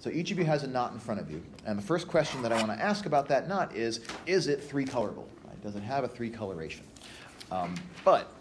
So each of you has a knot in front of you. And the first question that I want to ask about that knot is is it three colorable? Right? Does it have a three coloration? Um, but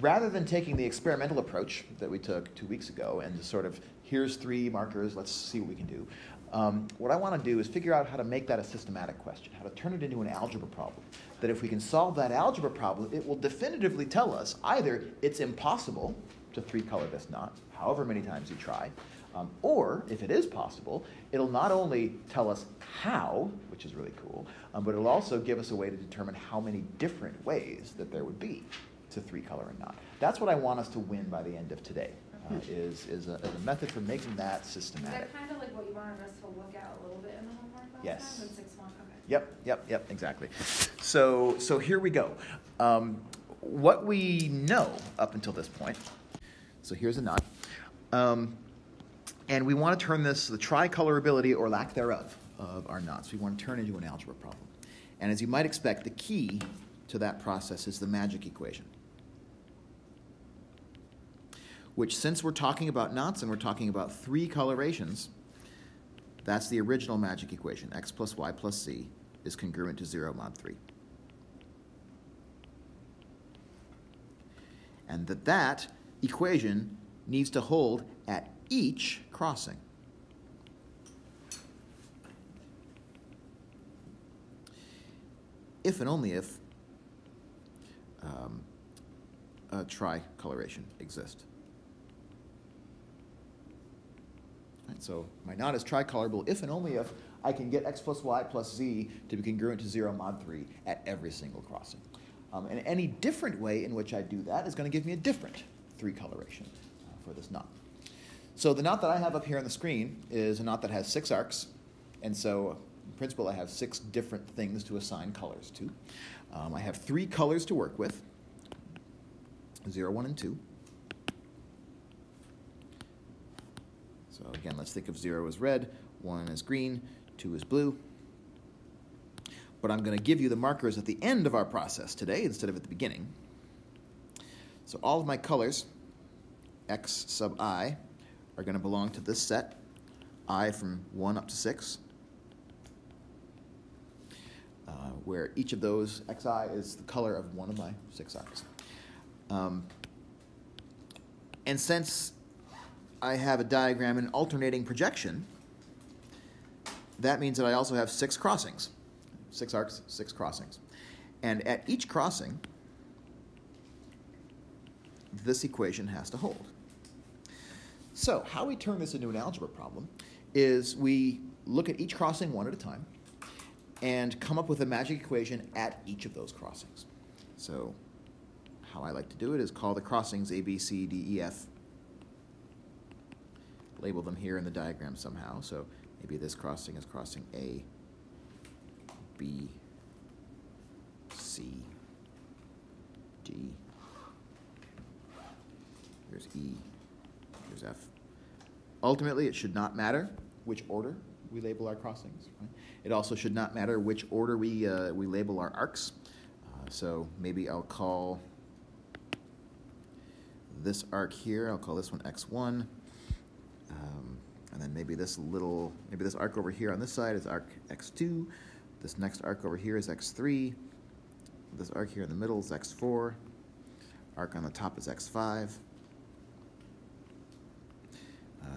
rather than taking the experimental approach that we took two weeks ago and just sort of here's three markers, let's see what we can do. Um, what I want to do is figure out how to make that a systematic question, how to turn it into an algebra problem. That if we can solve that algebra problem, it will definitively tell us either it's impossible to three color this knot, however many times you try, um, or if it is possible, it'll not only tell us how, which is really cool, um, but it'll also give us a way to determine how many different ways that there would be to three color a knot. That's what I want us to win by the end of today uh, is, is a, is, a, method for making that systematic. Is that kind of like what you wanted us to look at a little bit in the homework last yes. time? Okay. Yep, yep, yep, exactly. So, so here we go. Um, what we know up until this point. So here's a knot. And we want to turn this, the tricolorability or lack thereof of our knots, we want to turn into an algebra problem. And as you might expect, the key to that process is the magic equation which since we're talking about knots and we're talking about three colorations, that's the original magic equation. x plus y plus z is congruent to 0 mod 3. And that that equation needs to hold at each crossing. If and only if um, a tricoloration exists. Right? So my knot is tricolorable if and only if I can get x plus y plus z to be congruent to 0 mod 3 at every single crossing. Um, and any different way in which I do that is going to give me a different three coloration uh, for this knot. So the knot that I have up here on the screen is a knot that has six arcs. And so in principle, I have six different things to assign colors to. Um, I have three colors to work with, 0, 1, and 2. So again, let's think of 0 as red, 1 as green, 2 as blue. But I'm going to give you the markers at the end of our process today instead of at the beginning. So all of my colors, x sub i, are going to belong to this set, i from 1 up to 6, uh, where each of those xi is the color of one of my six arcs. Um, and since I have a diagram in alternating projection, that means that I also have six crossings. Six arcs, six crossings. And at each crossing, this equation has to hold. So, how we turn this into an algebra problem is we look at each crossing one at a time and come up with a magic equation at each of those crossings. So, how I like to do it is call the crossings A, B, C, D, E, F, label them here in the diagram somehow. So maybe this crossing is crossing A, B, C, D. Here's E, F. Ultimately, it should not matter which order we label our crossings. Right? It also should not matter which order we, uh, we label our arcs. Uh, so maybe I'll call this arc here, I'll call this one x1, um, and then maybe this little, maybe this arc over here on this side is arc x2. This next arc over here is x3. This arc here in the middle is x4. Arc on the top is x5.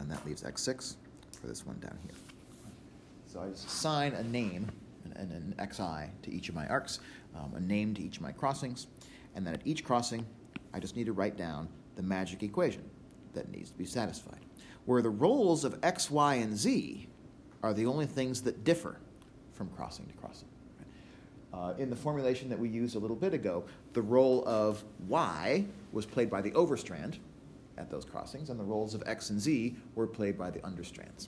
And that leaves x6 for this one down here. So I just assign a name and an, an xi to each of my arcs, um, a name to each of my crossings, and then at each crossing, I just need to write down the magic equation that needs to be satisfied where the roles of X, Y, and Z are the only things that differ from crossing to crossing. Uh, in the formulation that we used a little bit ago, the role of Y was played by the overstrand at those crossings, and the roles of X and Z were played by the understrands.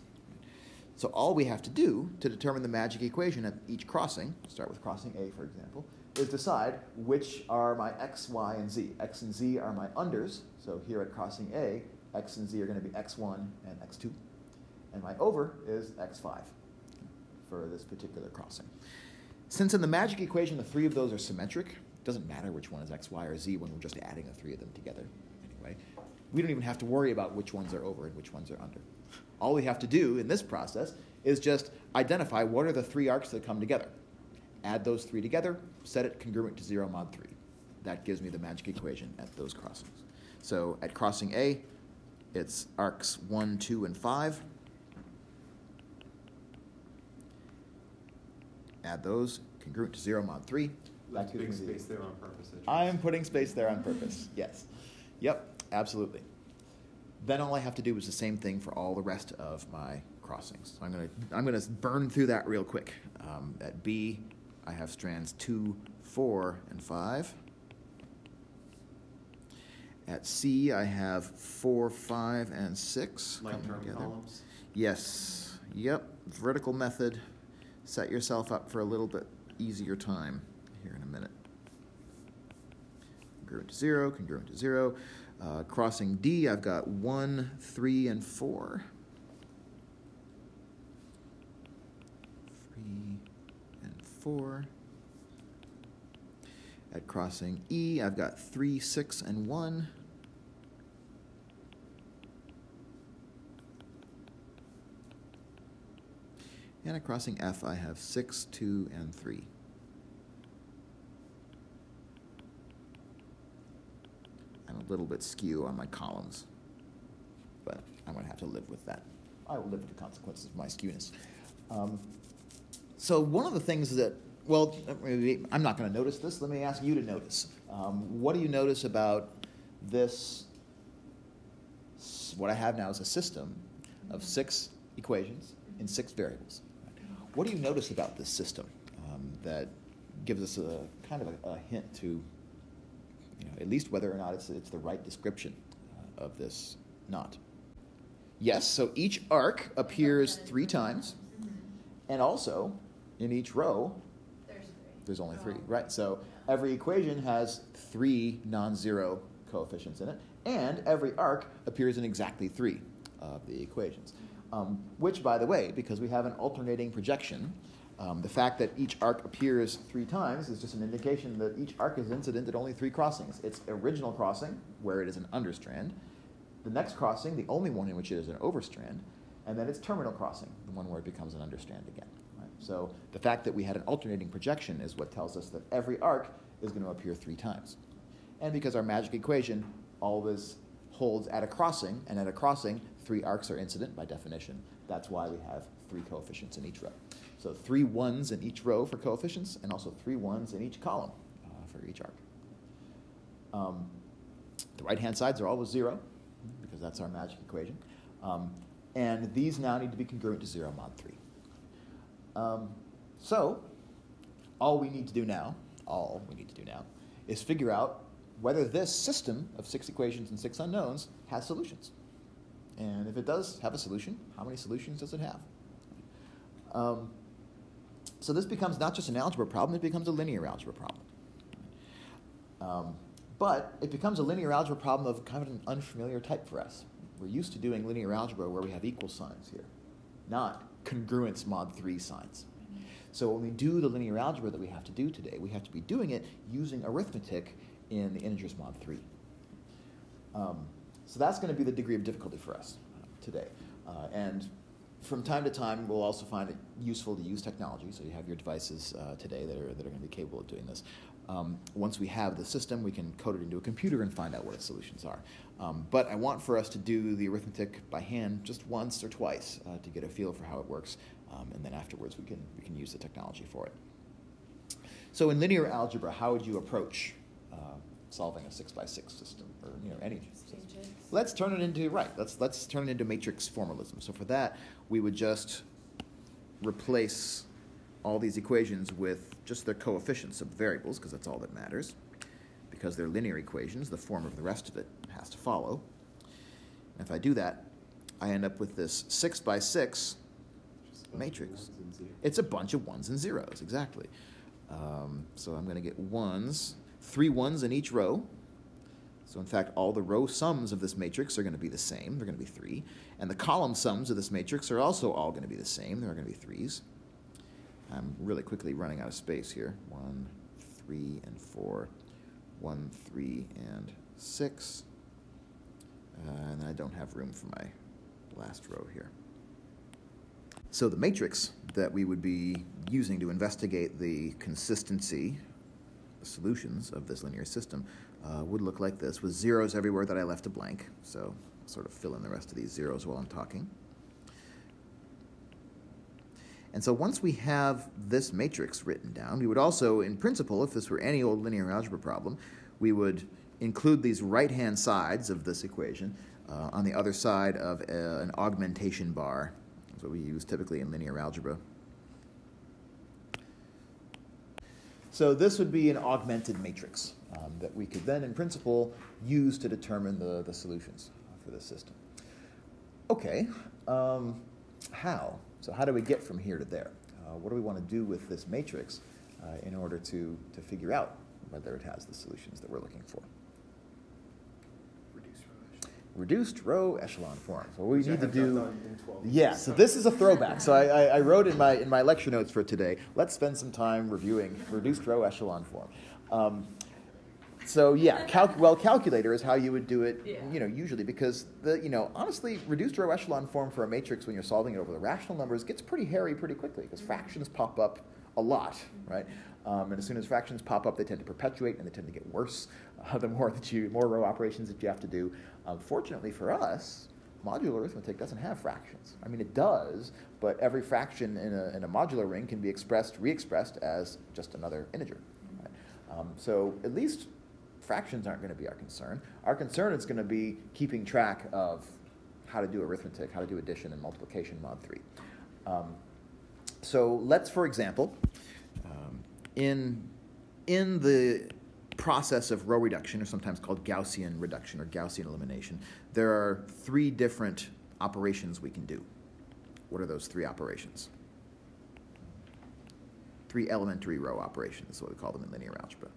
So all we have to do to determine the magic equation at each crossing, start with crossing A, for example, is decide which are my X, Y, and Z. X and Z are my unders, so here at crossing A, x and z are going to be x1 and x2. And my over is x5 for this particular crossing. Since in the magic equation the three of those are symmetric, it doesn't matter which one is x, y, or z when we're just adding the three of them together. We don't even have to worry about which ones are over and which ones are under. All we have to do in this process is just identify what are the three arcs that come together. Add those three together, set it congruent to 0 mod 3. That gives me the magic equation at those crossings. So at crossing A, it's arcs 1, 2, and 5. Add those, congruent to 0 mod 3. Left That gives me space there on purpose. I am putting space there on purpose. Yes. Yep, absolutely. Then all I have to do is the same thing for all the rest of my crossings. So I'm gonna I'm gonna burn through that real quick. Um, at B, I have strands two, four, and five. At C, I have four, five, and six Like coming together. columns. Yes. Yep. Vertical method. Set yourself up for a little bit easier time here in a minute. Congruent to zero, congruent to zero. Uh, crossing D, I've got 1, 3, and 4. 3 and 4. At crossing E, I've got 3, 6, and 1. And at crossing F, I have 6, 2, and 3. A little bit skew on my columns, but I'm going to have to live with that. I will live with the consequences of my skewness. Um, so one of the things that, well, I'm not going to notice this. Let me ask you to notice. Um, what do you notice about this? What I have now is a system of six equations in six variables. What do you notice about this system um, that gives us a kind of a, a hint to, you know, at least whether or not it's, it's the right description uh, of this knot? Yes, so each arc appears three times, and also in each row, There's three. there's only three, right? So every equation has three non-zero coefficients in it, and every arc appears in exactly three of the equations. Um, which, by the way, because we have an alternating projection, um, the fact that each arc appears three times is just an indication that each arc is incident at only three crossings. Its original crossing, where it is an understrand, the next crossing, the only one in which it is an overstrand, and then its terminal crossing, the one where it becomes an understrand again. Right? So the fact that we had an alternating projection is what tells us that every arc is going to appear three times. And because our magic equation always holds at a crossing, and at a crossing, three arcs are incident by definition, that's why we have three coefficients in each row. So three ones in each row for coefficients, and also three ones in each column uh, for each arc. Um, the right-hand sides are always zero, because that's our magic equation. Um, and these now need to be congruent to 0 mod 3. Um, so, all we need to do now, all we need to do now, is figure out whether this system of six equations and six unknowns has solutions. And if it does have a solution, how many solutions does it have? Um, so this becomes not just an algebra problem, it becomes a linear algebra problem. Um, but it becomes a linear algebra problem of kind of an unfamiliar type for us. We're used to doing linear algebra where we have equal signs here, not congruence mod 3 signs. So when we do the linear algebra that we have to do today, we have to be doing it using arithmetic in the integers mod 3. Um, so that's going to be the degree of difficulty for us today. Uh, and from time to time, we'll also find it useful to use technology. So you have your devices uh, today that are, that are going to be capable of doing this. Um, once we have the system, we can code it into a computer and find out what its solutions are. Um, but I want for us to do the arithmetic by hand just once or twice uh, to get a feel for how it works. Um, and then afterwards, we can, we can use the technology for it. So in linear algebra, how would you approach uh, solving a six by six system or you know any system? Let's turn it into right. Let's let's turn it into matrix formalism. So for that, we would just replace all these equations with just their coefficients of variables because that's all that matters. Because they're linear equations, the form of the rest of it has to follow. And if I do that, I end up with this six by six Just a bunch of matrix. It's a bunch of ones and zeros, exactly. Um, so I'm going to get ones, three ones in each row. So in fact, all the row sums of this matrix are going to be the same. They're going to be three. And the column sums of this matrix are also all going to be the same. They're going to be threes. I'm really quickly running out of space here. One, three, and four. One, three, and six. Uh, and I don't have room for my last row here. So the matrix that we would be using to investigate the consistency solutions of this linear system uh, would look like this, with zeros everywhere that I left a blank. So sort of fill in the rest of these zeros while I'm talking. And so once we have this matrix written down, we would also, in principle, if this were any old linear algebra problem, we would include these right-hand sides of this equation uh, on the other side of a, an augmentation bar. That's what we use typically in linear algebra. So this would be an augmented matrix um, that we could then, in principle, use to determine the, the solutions for this system. Okay, um, how? So how do we get from here to there? Uh, what do we want to do with this matrix uh, in order to, to figure out whether it has the solutions that we're looking for? reduced row echelon form. Reduced row echelon form. So what we Which need to do. done in 12 Yeah, so this is a throwback. So I, I, I wrote in my in my lecture notes for today. Let's spend some time reviewing reduced row echelon form. Um, so yeah, calc- well, calculator is how you would do it. Yeah. You know, usually because the you know honestly, reduced row echelon form for a matrix when you're solving it over the rational numbers gets pretty hairy pretty quickly because fractions pop up a lot, right? Um, and as soon as fractions pop up, they tend to perpetuate and they tend to get worse uh, the more that you more row operations that you have to do. Um, fortunately for us, modular arithmetic doesn't have fractions. I mean, it does, but every fraction in a, in a modular ring can be expressed, re-expressed as just another integer. Right? Um, so at least fractions aren't going to be our concern. Our concern is going to be keeping track of how to do arithmetic, how to do addition and multiplication mod 3. Um, so let's, for example, um, in, in the process of row reduction, or sometimes called Gaussian reduction or Gaussian elimination, there are three different operations we can do. What are those three operations? Three elementary row operations is what we call them in linear algebra.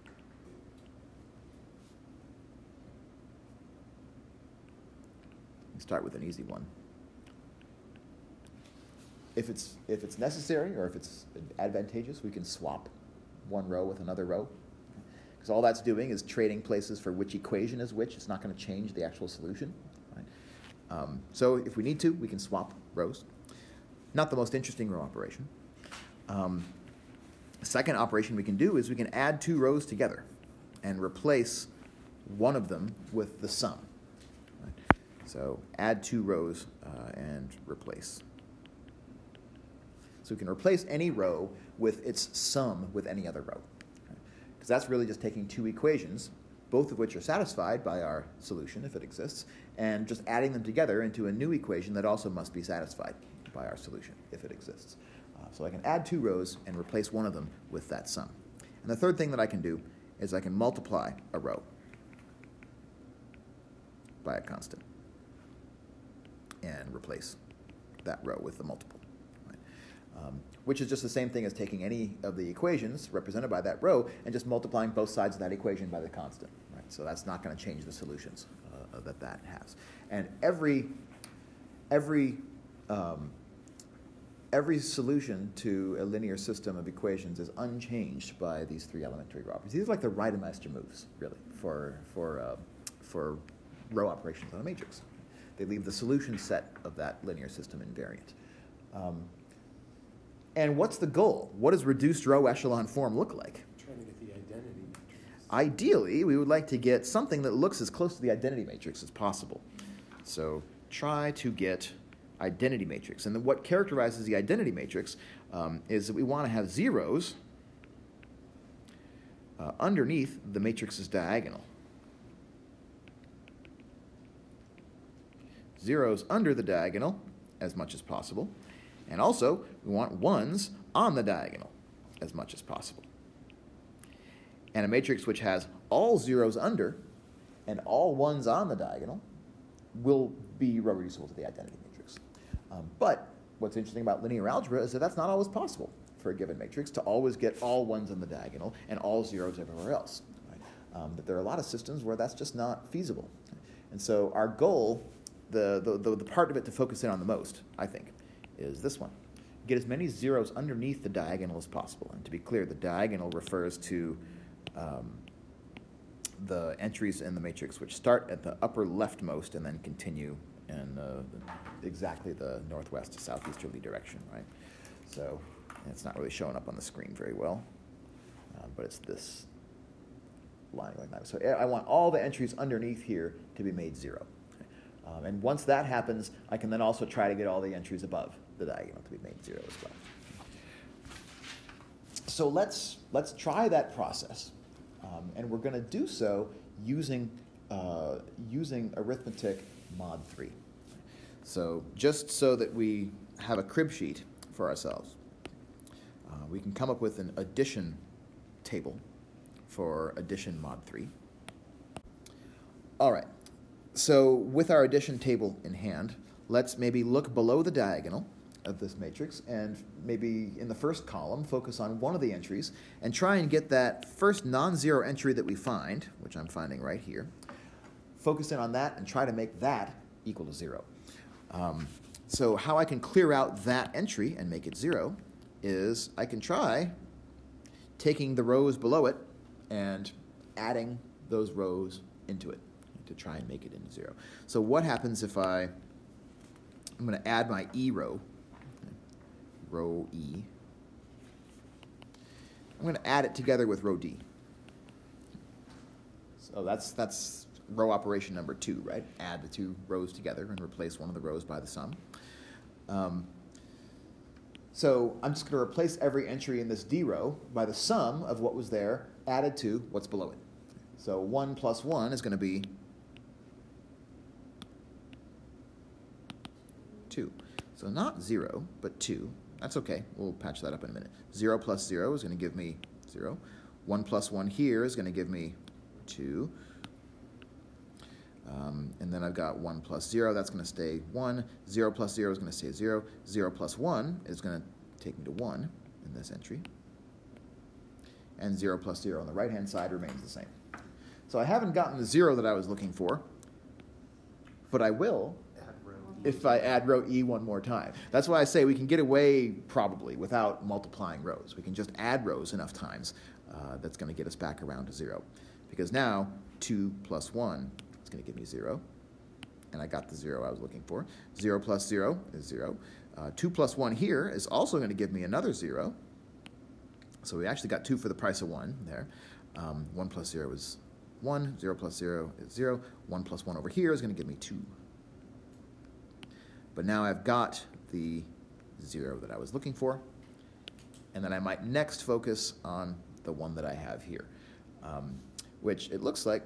Let's start with an easy one. If it's, if it's necessary or if it's advantageous, we can swap one row with another row. Because all that's doing is trading places for which equation is which. It's not going to change the actual solution. Right? Um, so if we need to, we can swap rows. Not the most interesting row operation. Um, second operation we can do is we can add two rows together and replace one of them with the sum. So add two rows uh, and replace. So we can replace any row with its sum with any other row. Because that's really just taking two equations, both of which are satisfied by our solution, if it exists, and just adding them together into a new equation that also must be satisfied by our solution, if it exists. Uh, so I can add two rows and replace one of them with that sum. And the third thing that I can do is I can multiply a row by a constant and replace that row with the multiple. Right? Um, which is just the same thing as taking any of the equations represented by that row and just multiplying both sides of that equation by the constant. Right? So that's not going to change the solutions uh, that that has. And every, every, um, every solution to a linear system of equations is unchanged by these three elementary row operations. These are like the Reidemeister moves, really, for, for, uh, for row operations on a matrix. They leave the solution set of that linear system invariant. Um, and what's the goal? What does reduced row echelon form look like? Trying to get the identity matrix. Ideally, we would like to get something that looks as close to the identity matrix as possible. So try to get identity matrix. And then what characterizes the identity matrix um, is that we want to have zeros uh, underneath the matrix's diagonal. Zeros under the diagonal as much as possible. And also, we want ones on the diagonal as much as possible. And a matrix which has all zeros under and all ones on the diagonal will be reducible to the identity matrix. Um, but what's interesting about linear algebra is that that's not always possible for a given matrix to always get all ones on the diagonal and all zeros everywhere else. Right? Um, that there are a lot of systems where that's just not feasible. And so our goal, the, the, the, the part of it to focus in on the most, I think, is this one. Get as many zeros underneath the diagonal as possible. And to be clear, the diagonal refers to um, the entries in the matrix which start at the upper leftmost and then continue in uh, exactly the northwest to southeasterly direction, right? So it's not really showing up on the screen very well, uh, but it's this line going that way. So I want all the entries underneath here to be made zero. Um, and once that happens, I can then also try to get all the entries above the diagonal to be made zero as well. So let's, let's try that process. Um, and we're going to do so using, uh, using arithmetic mod 3. So just so that we have a crib sheet for ourselves, uh, we can come up with an addition table for addition mod 3. All right, so with our addition table in hand, let's maybe look below the diagonal of this matrix and maybe in the first column focus on one of the entries and try and get that first non-zero entry that we find, which I'm finding right here, focus in on that and try to make that equal to zero. Um, so how I can clear out that entry and make it zero is I can try taking the rows below it and adding those rows into it to try and make it into zero. So what happens if I, I'm going to add my E row, row E. I'm going to add it together with row D. So that's, that's row operation number two, right? Add the two rows together and replace one of the rows by the sum. Um, so I'm just going to replace every entry in this D row by the sum of what was there added to what's below it. So 1 plus 1 is going to be 2. So not 0, but 2. That's okay. We'll patch that up in a minute. 0 plus 0 is going to give me 0. 1 plus 1 here is going to give me 2. Um, and then I've got 1 plus 0, that's going to stay 1. 0 plus 0 is going to stay 0. 0 plus 1 is going to take me to 1 in this entry. And 0 plus 0 on the right-hand side remains the same. So I haven't gotten the 0 that I was looking for, but I will if I add row E one more time. That's why I say we can get away probably without multiplying rows. We can just add rows enough times. Uh, that's going to get us back around to 0. Because now 2 plus 1 is going to give me 0. And I got the 0 I was looking for. 0 plus 0 is 0. Uh, 2 plus 1 here is also going to give me another 0. So we actually got 2 for the price of 1 there. Um, 1 plus 0 is 1. 0 plus 0 is 0. 1 plus 1 over here is going to give me 2. But now I've got the 0 that I was looking for. And then I might next focus on the one that I have here, um, which it looks like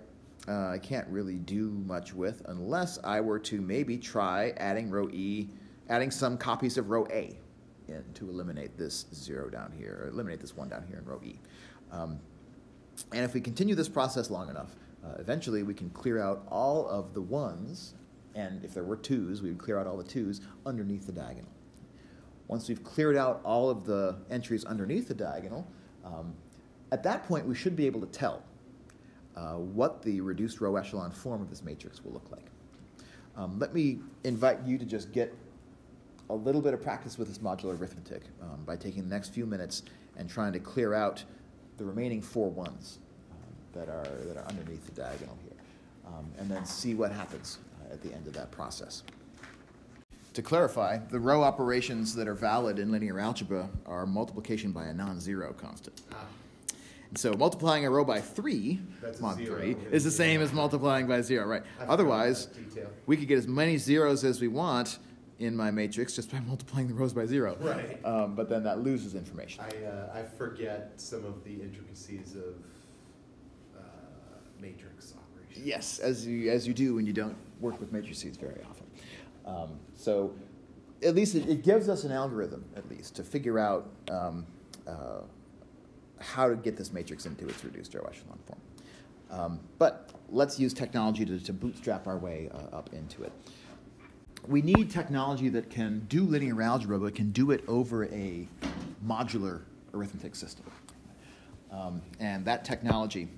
uh, I can't really do much with unless I were to maybe try adding row E, adding some copies of row A in to eliminate this 0 down here, or eliminate this 1 down here in row E. Um, and if we continue this process long enough, uh, eventually we can clear out all of the 1s and if there were twos, we would clear out all the twos underneath the diagonal. Once we've cleared out all of the entries underneath the diagonal, um, at that point we should be able to tell uh, what the reduced row echelon form of this matrix will look like. Um, let me invite you to just get a little bit of practice with this modular arithmetic um, by taking the next few minutes and trying to clear out the remaining four ones uh, that, are, that are underneath the diagonal here, um, and then see what happens at the end of that process. To clarify, the row operations that are valid in linear algebra are multiplication by a non-zero constant. Ah. And so multiplying a row by 3, That's mod 3, is the same as multiplying by 0, right? Otherwise, we could get as many zeros as we want in my matrix just by multiplying the rows by 0. Right. Um, but then that loses information. I, uh, I forget some of the intricacies of uh, matrix operations. Yes, as you, as you do when you don't work with matrices very often. Um, so at least it, it, gives us an algorithm, at least, to figure out um, uh, how to get this matrix into its reduced row echelon form. Um, but let's use technology to, to bootstrap our way uh, up into it. We need technology that can do linear algebra, but can do it over a modular arithmetic system. Um, and that technology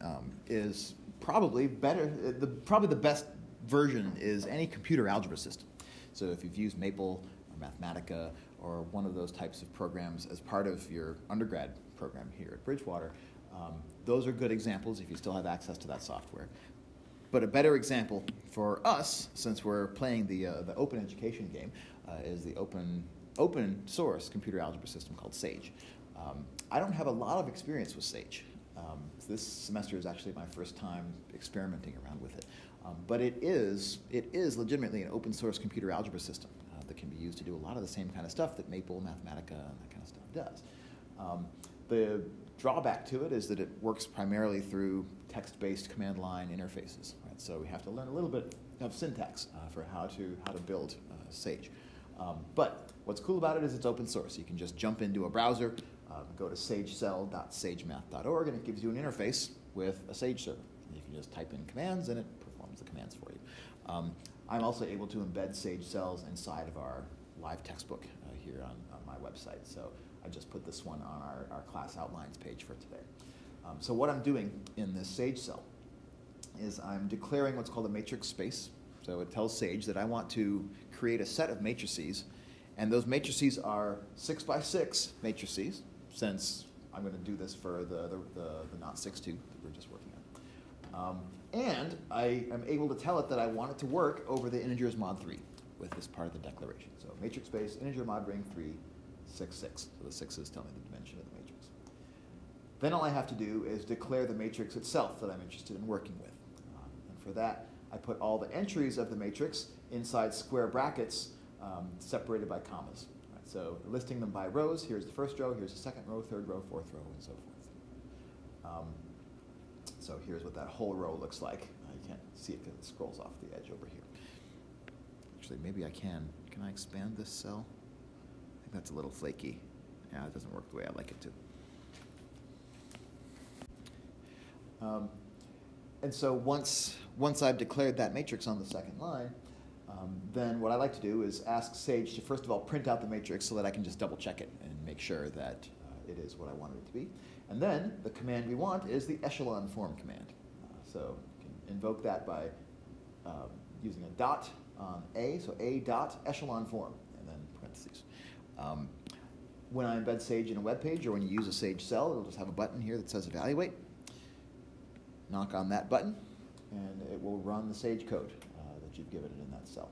um, is probably better, the, probably the best version is any computer algebra system. So if you've used Maple or Mathematica or one of those types of programs as part of your undergrad program here at Bridgewater, um, those are good examples if you still have access to that software. but a better example for us, since we're playing the, uh, the open education game, uh, is the open, open source computer algebra system called SAGE. Um, I don't have a lot of experience with SAGE. Um, this semester is actually my first time experimenting around with it. Um, but it is, it is legitimately an open source computer algebra system uh, that can be used to do a lot of the same kind of stuff that Maple, Mathematica, and that kind of stuff does. Um, the drawback to it is that it works primarily through text-based command line interfaces. Right? So we have to learn a little bit of syntax uh, for how to, how to build uh, Sage. Um, but what's cool about it is it's open source. You can just jump into a browser, um, go to sagecell.sagemath.org, and it gives you an interface with a Sage server. You can just type in commands, and it performs the commands for you. Um, I'm also able to embed Sage cells inside of our live textbook uh, here on, on, my website. So I just put this one on our, our class outlines page for today. Um, so what I'm doing in this Sage cell is I'm declaring what's called a matrix space. So it tells Sage that I want to create a set of matrices, and those matrices are six by six matrices, since I'm going to do this for the, the, the, the knot 6 2 that we're just working on. Um, and I am able to tell it that I want it to work over the integers mod 3 with this part of the declaration. So matrix space, integer mod ring 3, 6, 6. So the 6's tell me the dimension of the matrix. Then all I have to do is declare the matrix itself that I'm interested in working with. Um, and for that, I put all the entries of the matrix inside square brackets um, separated by commas. So listing them by rows, here's the first row, here's the second row, third row, fourth row, and so forth. Um, so here's what that whole row looks like. You can't see it because it scrolls off the edge over here. Actually, maybe I can. Can I expand this cell? I think that's a little flaky. Yeah, it doesn't work the way I like it to. Um, and so once, once I've declared that matrix on the second line, um, then what I like to do is ask Sage to first of all print out the matrix so that I can just double check it and make sure that uh, it is what I wanted it to be. And then the command we want is the echelon form command. Uh, so you can invoke that by um, using a dot on A, so A dot echelon form, and then parentheses. Um, when I embed Sage in a web page or when you use a Sage cell, it'll just have a button here that says evaluate knock on that button, and it will run the Sage code you've given it in that cell.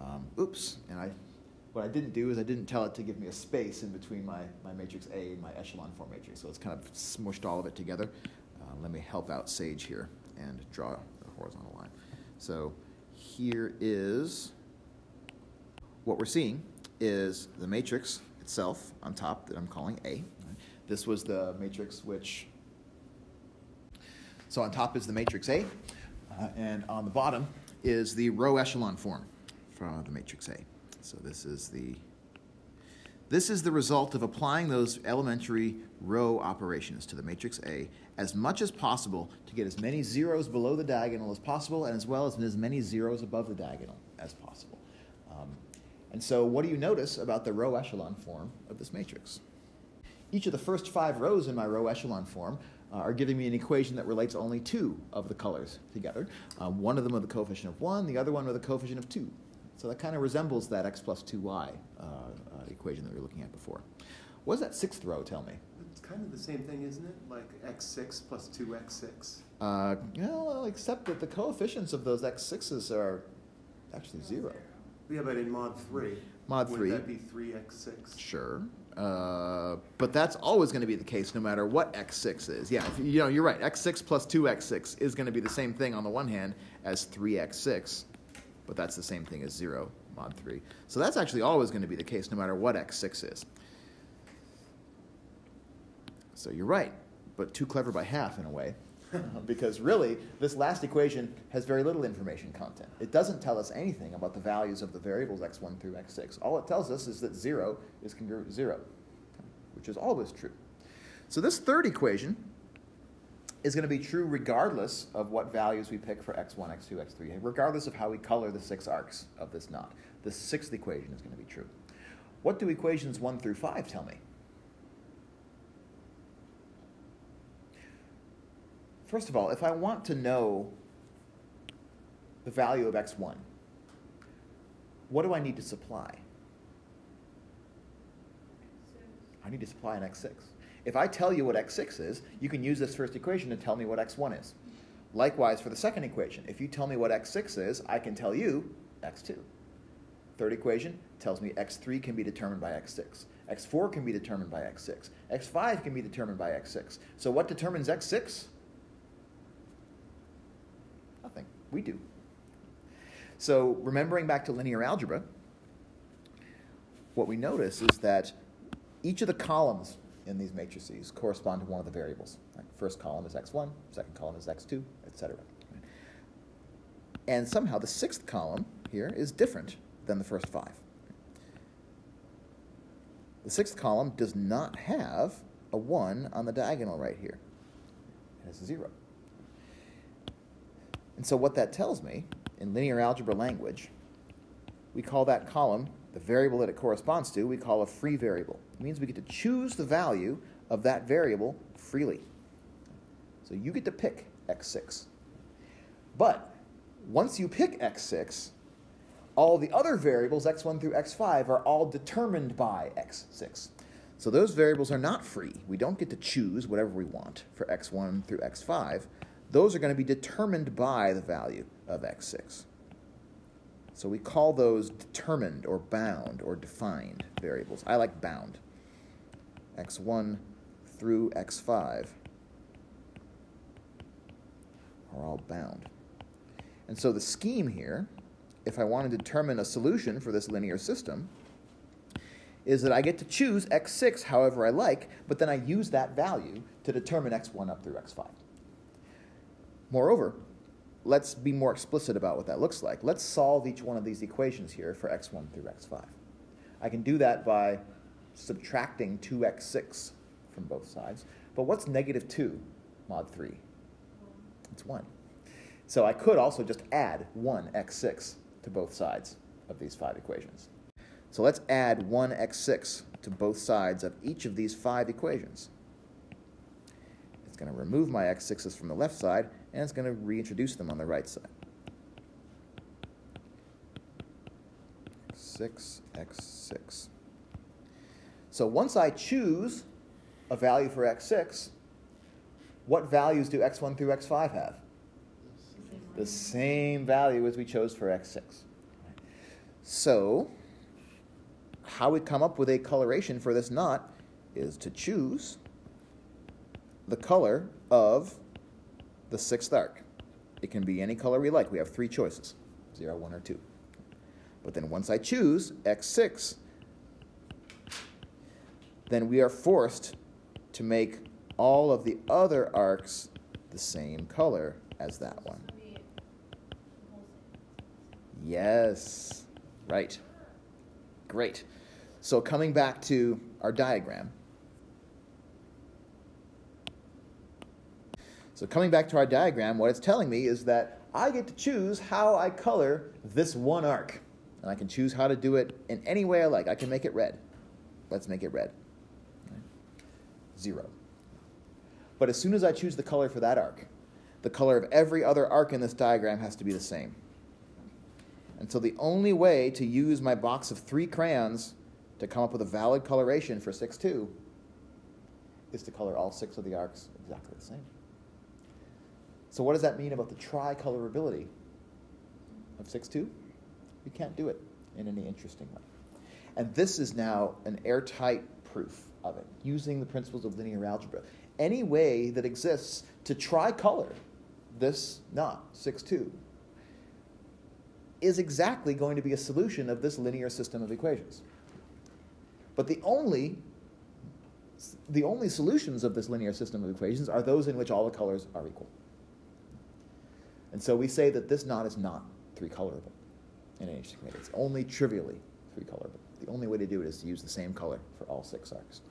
Um, oops, and I, what I didn't do is I didn't tell it to give me a space in between my, my matrix A and my echelon form matrix, so it's kind of smushed all of it together. Uh, let me help out Sage here and draw the horizontal line. So here is what we're seeing is the matrix itself on top that I'm calling A. This was the matrix which so on top is the matrix A, uh, and on the bottom is the row echelon form for the matrix A. So this is the this is the result of applying those elementary row operations to the matrix A as much as possible to get as many zeros below the diagonal as possible and as well as as many zeros above the diagonal as possible. Um, and so what do you notice about the row echelon form of this matrix? Each of the first five rows in my row echelon form uh, are giving me an equation that relates only two of the colors together. Um, one of them with a coefficient of 1, the other one with a coefficient of 2. So that kind of resembles that x plus 2y uh, uh, equation that we were looking at before. What does that sixth row tell me? It's kind of the same thing, isn't it? Like x6 plus 2x6. Uh, well, except that the coefficients of those x6s are actually 0. Yeah, but in mod 3, mod 3, would that be 3x6? Sure. Uh, but that's always going to be the case no matter what x6 is. Yeah, if, you know, you're right. x6 plus 2x6 is going to be the same thing on the one hand as 3x6, but that's the same thing as 0 mod 3. So that's actually always going to be the case no matter what x6 is. So you're right, but too clever by half in a way. because really, this last equation has very little information content. It doesn't tell us anything about the values of the variables x1 through x6. All it tells us is that 0 is congruent to 0, which is always true. So this third equation is going to be true regardless of what values we pick for x1, x2, x3, regardless of how we color the six arcs of this knot. The sixth equation is going to be true. What do equations 1 through 5 tell me? First of all, if I want to know the value of x1, what do I need to supply? I need to supply an x6. If I tell you what x6 is, you can use this first equation to tell me what x1 is. Likewise, for the second equation, if you tell me what x6 is, I can tell you x2. Third equation tells me x3 can be determined by x6. x4 can be determined by x6. x5 can be determined by x6. So what determines x6? Nothing. We do. So remembering back to linear algebra, what we notice is that each of the columns in these matrices correspond to one of the variables. Right? First column is x1, second column is x2, etc. And somehow the sixth column here is different than the first five. The sixth column does not have a 1 on the diagonal right here. It has a 0. And so what that tells me, in linear algebra language, we call that column, the variable that it corresponds to, we call a free variable. It means we get to choose the value of that variable freely. So you get to pick x6. But once you pick x6, all the other variables, x1 through x5, are all determined by x6. So those variables are not free. We don't get to choose whatever we want for x1 through x5. Those are going to be determined by the value of x6. So we call those determined or bound or defined variables. I like bound. x1 through x5 are all bound. And so the scheme here, if I want to determine a solution for this linear system, is that I get to choose x6 however I like, but then I use that value to determine x1 up through x5. Moreover, let's be more explicit about what that looks like. Let's solve each one of these equations here for x1 through x5. I can do that by subtracting 2x6 from both sides. But what's negative 2 mod 3? It's 1. So I could also just add 1x6 to both sides of these five equations. So let's add 1x6 to both sides of each of these five equations. It's going to remove my x6s from the left side, and it's going to reintroduce them on the right side. x6, x6. So once I choose a value for x6, what values do x1 through x5 have? The same value as we chose for x6. So, how we come up with a coloration for this knot is to choose the color of the sixth arc. It can be any color we like. We have three choices 0, 1, or 2. But then once I choose x6, then we are forced to make all of the other arcs the same color as that one. Yes, right. Great. So coming back to our diagram. So coming back to our diagram, what it's telling me is that I get to choose how I color this one arc. And I can choose how to do it in any way I like. I can make it red. Let's make it red. Zero. But as soon as I choose the color for that arc, the color of every other arc in this diagram has to be the same. And so the only way to use my box of three crayons to come up with a valid coloration for 6-2 is to color all six of the arcs exactly the same. So what does that mean about the tricolorability of 6-2? We can't do it in any interesting way. And this is now an airtight proof of it, using the principles of linear algebra. Any way that exists to tricolor this knot, 6-2, is exactly going to be a solution of this linear system of equations. But the only the only solutions of this linear system of equations are those in which all the colors are equal. And so we say that this knot is not three colorable in any way. It's only trivially three colorable. The only way to do it is to use the same color for all six arcs.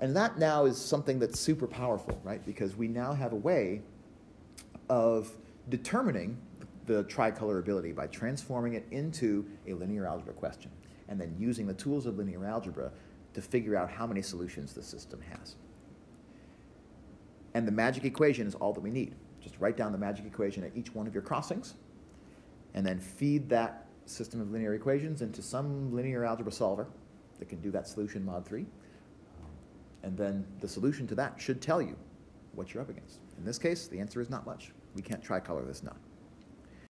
And that now is something that's super powerful, right? Because we now have a way of determining the tricolorability by transforming it into a linear algebra question and then using the tools of linear algebra to figure out how many solutions the system has. And the magic equation is all that we need. Just write down the magic equation at each one of your crossings and then feed that system of linear equations into some linear algebra solver that can do that solution mod 3. And then the solution to that should tell you what you're up against. In this case, the answer is not much. We can't tricolor this nut.